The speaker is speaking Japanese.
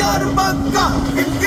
になるばっか。